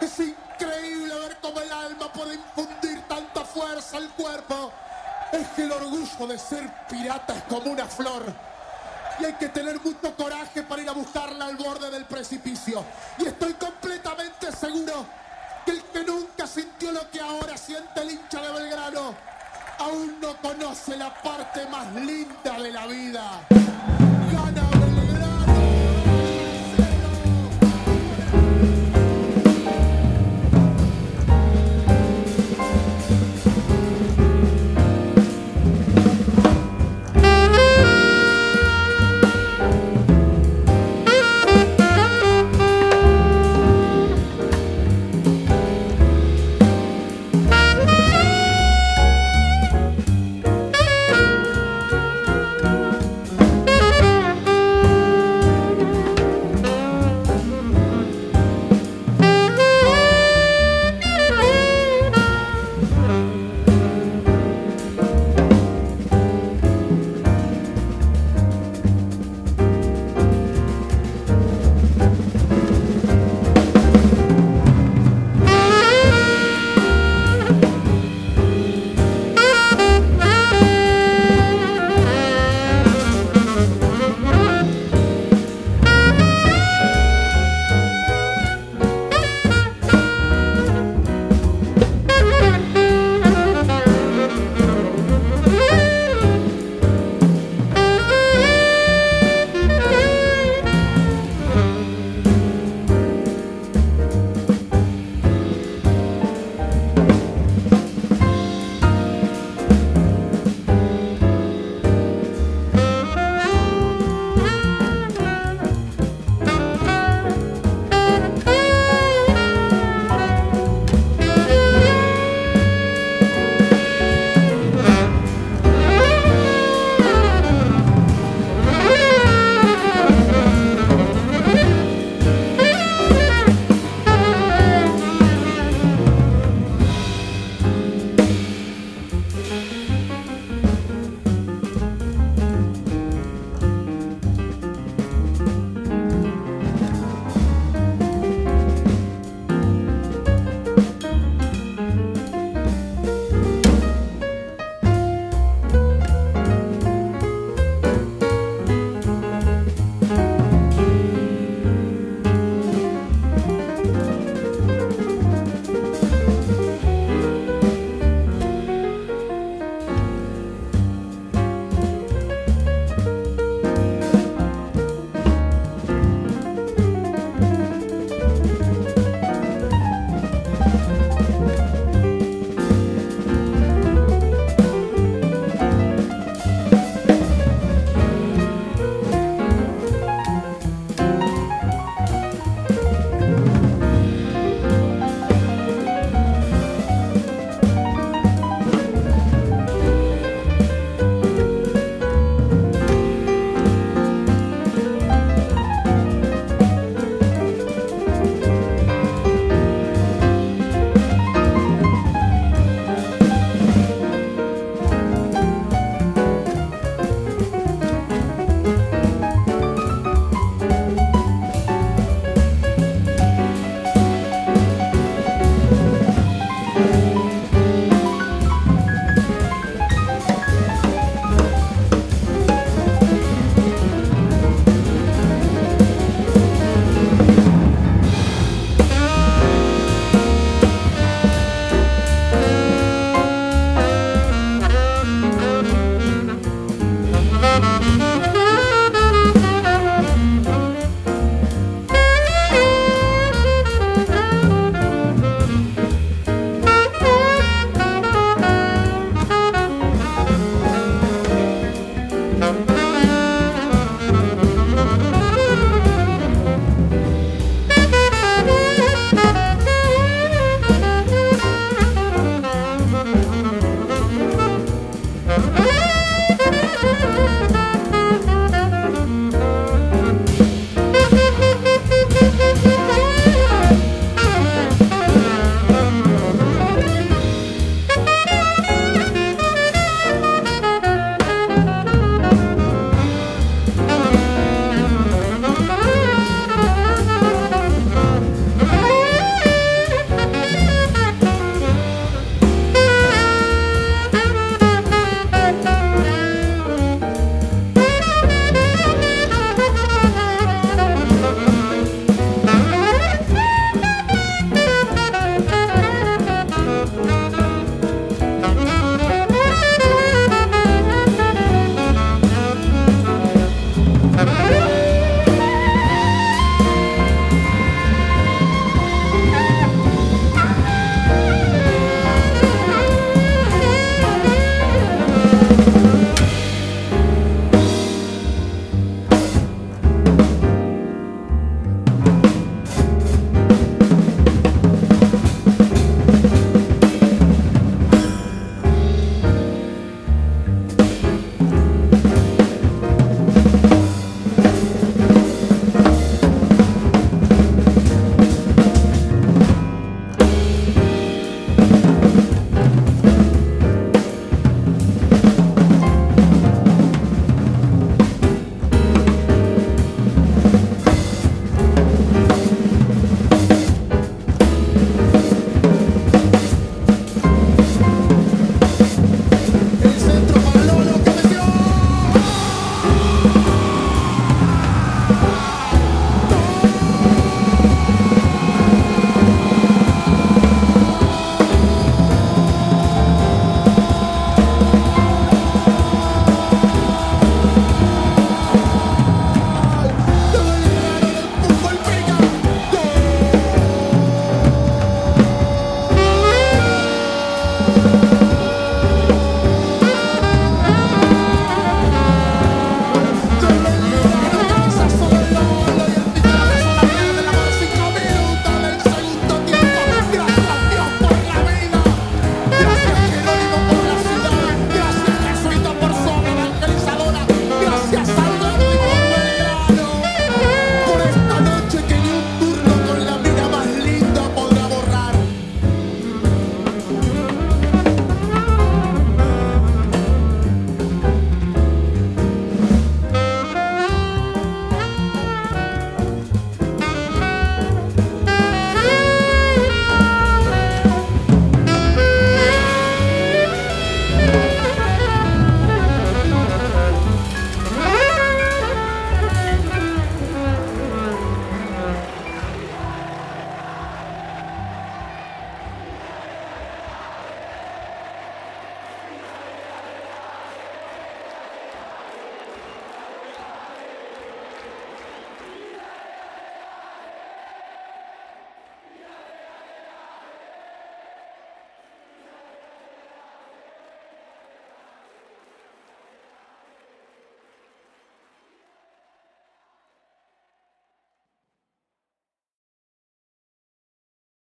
Es increíble ver cómo el alma puede infundir tanta fuerza al cuerpo. Es que el orgullo de ser pirata es como una flor. Y hay que tener mucho coraje para ir a buscarla al borde del precipicio. Y estoy completamente seguro que el que nunca sintió lo que ahora siente el hincha de Belgrano, aún no conoce la parte más linda de la vida.